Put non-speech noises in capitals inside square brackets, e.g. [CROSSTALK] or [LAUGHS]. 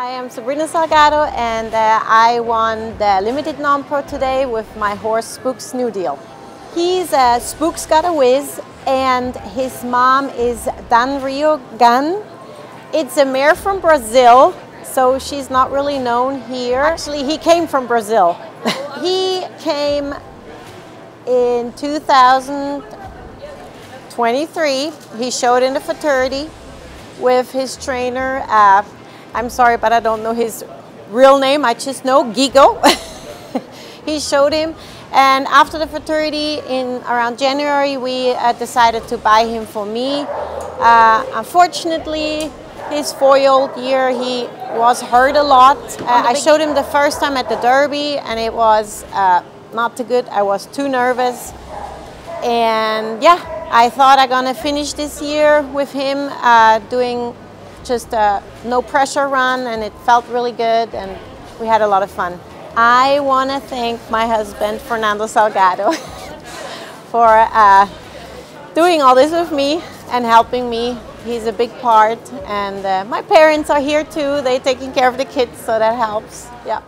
I'm Sabrina Salgado and uh, I won the limited non-pro today with my horse Spooks Newdeal. He's uh, Spooks Gotta Whiz and his mom is Dun Rio Gun. It's a mare from Brazil, so she's not really known here. Actually, he came from Brazil. [LAUGHS] he came in 2023. He showed in the futurity with his trainer. Uh, I'm sorry, but I don't know his real name. I just know Gigo. [LAUGHS] he showed him. And after the futurity in around January, we uh, decided to buy him for me. Uh, unfortunately, his four-year-old year, he was hurt a lot. Uh, I showed him the first time at the Derby, and it was uh, not too good. I was too nervous. And yeah, I thought I'm gonna finish this year with him uh, doing just a no pressure run and it felt really good and we had a lot of fun. I want to thank my husband Fernando Salgado [LAUGHS] for uh, doing all this with me and helping me. He's a big part and uh, my parents are here too. They're taking care of the kids so that helps. Yeah.